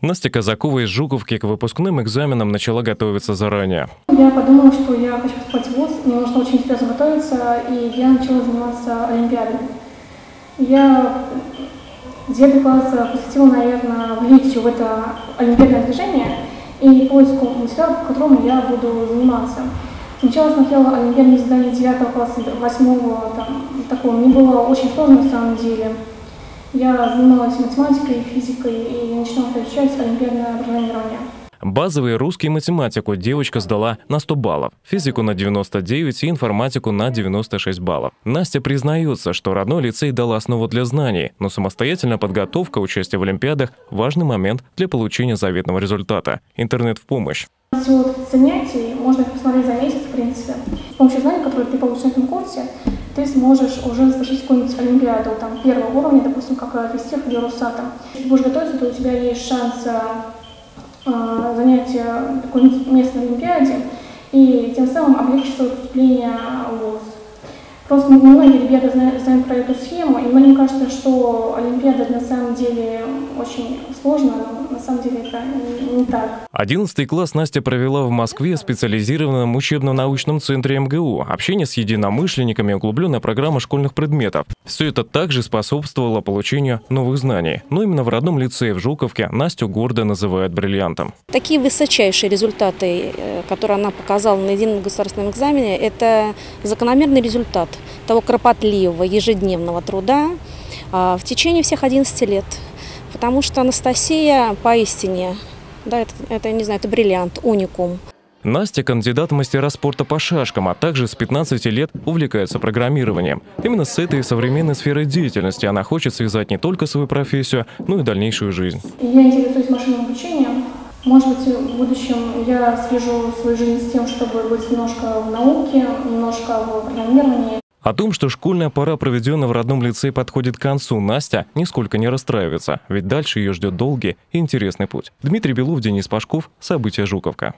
Настя Казакова из Жуковки к выпускным экзаменам начала готовиться заранее. Я подумала, что я хочу поступать в ВУЗ, мне нужно очень серьезно готовиться, и я начала заниматься олимпиадами. Я 9 класс посвятила, наверное, влитию в это олимпиадное движение и поиску материала, по которому я буду заниматься. Сначала смотрела олимпиадные задания 9 класса, 8 там, такого, мне было очень сложно на самом деле. Я занималась математикой, физикой и начинала изучать олимпиадное программирование. Базовый русский математику девочка сдала на 100 баллов, физику на 99 и информатику на 96 баллов. Настя признается, что родной лицей дал основу для знаний, но самостоятельная подготовка, участие в олимпиадах – важный момент для получения заветного результата. Интернет в помощь. Всего занятий можно посмотреть за месяц, в принципе. С помощью знаний, которые ты получишь на этом курсе, ты сможешь уже заслужить какую-нибудь олимпиаду там, первого уровня, допустим, как физтех или Росатом. Если будешь готовиться, то у тебя есть шанс э, занять какой-нибудь местной олимпиаде и тем самым облегчить свое поступление в ВУЗ. Просто многие ребята знают, знают про эту схему, и мне кажется, что Олимпиада на самом деле очень сложно, но на самом деле это не так. Одиннадцатый класс Настя провела в Москве в специализированном учебно-научном центре МГУ. Общение с единомышленниками, углубленная программа школьных предметов. Все это также способствовало получению новых знаний. Но именно в родном лицее в Жуковке Настю гордо называют бриллиантом. Такие высочайшие результаты, э, которые она показала на едином государственном экзамене, это закономерный результат того кропотливого ежедневного труда а, в течение всех 11 лет. Потому что Анастасия поистине, да, это, это не знаю, это бриллиант, уникум. Настя – кандидат в мастера спорта по шашкам, а также с 15 лет увлекается программированием. Именно с этой современной сферой деятельности она хочет связать не только свою профессию, но и дальнейшую жизнь. Я интересуюсь машинным обучением. Может быть, в будущем я свяжу свою жизнь с тем, чтобы быть немножко в науке, немножко в программировании. О том, что школьная пора, проведенная в родном лице, подходит к концу, Настя нисколько не расстраивается, ведь дальше ее ждет долгий и интересный путь. Дмитрий Белов, Денис Пашков. События Жуковка.